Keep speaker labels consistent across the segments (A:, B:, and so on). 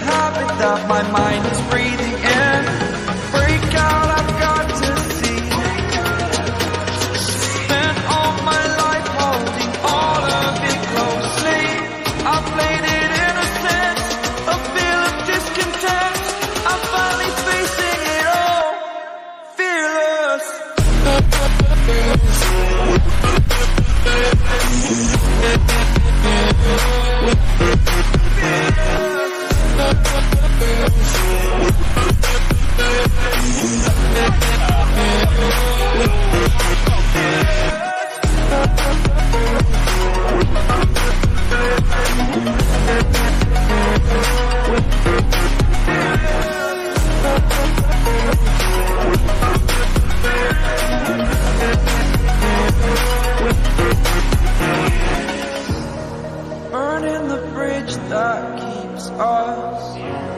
A: habit that my mind is breathing in. Break out, I've got to see. Spent all my life holding all of it closely. I played it innocent, a feel of discontent. I'm finally facing it all, fearless. Burning the bridge that keeps us.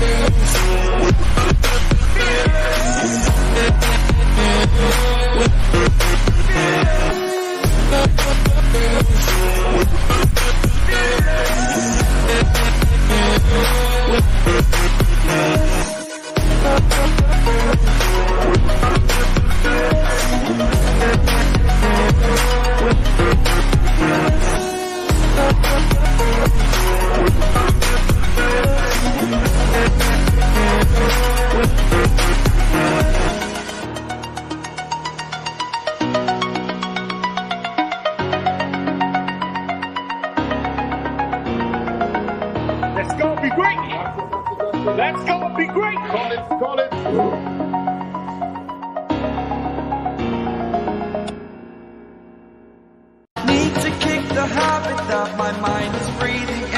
A: Yeah.
B: great. Let's go and be great. Call it, call it.
A: Need to kick the habit that my mind is breathing